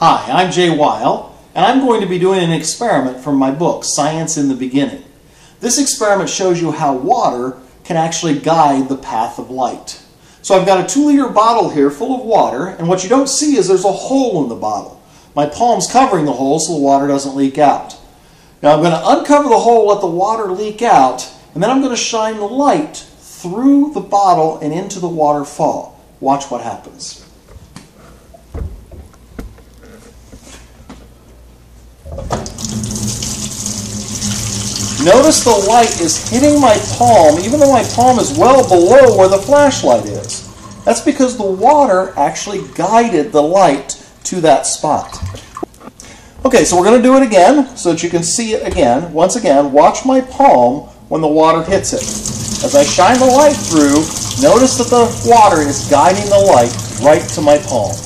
Hi, I'm Jay Wile, and I'm going to be doing an experiment from my book, Science in the Beginning. This experiment shows you how water can actually guide the path of light. So I've got a two liter bottle here full of water, and what you don't see is there's a hole in the bottle. My palm's covering the hole so the water doesn't leak out. Now I'm going to uncover the hole, let the water leak out, and then I'm going to shine the light through the bottle and into the waterfall. Watch what happens. Notice the light is hitting my palm, even though my palm is well below where the flashlight is. That's because the water actually guided the light to that spot. Okay, so we're going to do it again so that you can see it again. Once again, watch my palm when the water hits it. As I shine the light through, notice that the water is guiding the light right to my palm.